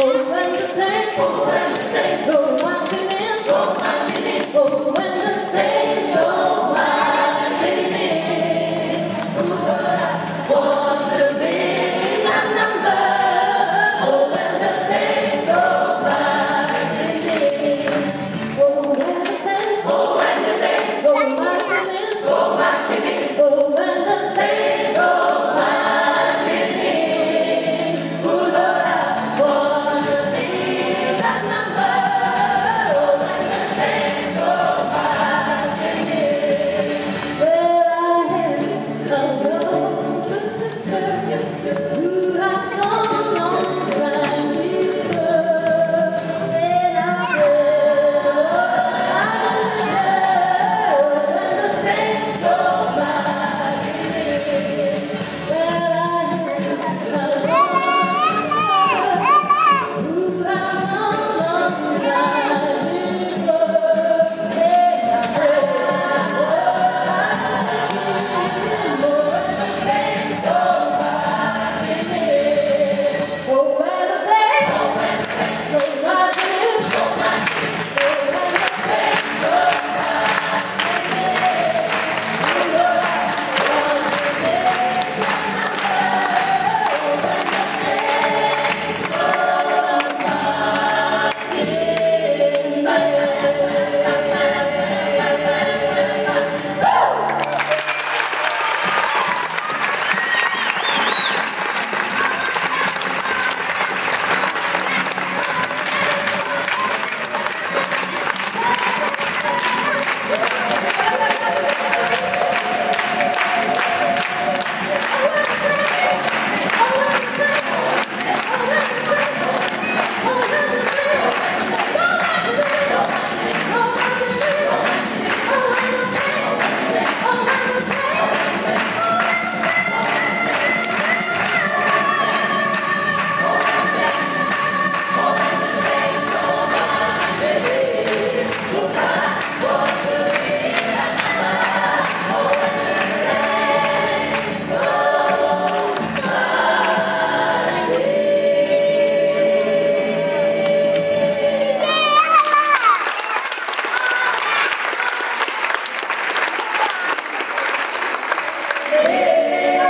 Oh, when the saints go marching in, go marching in. oh, when the.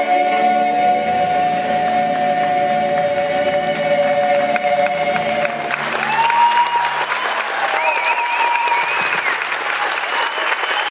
yeah.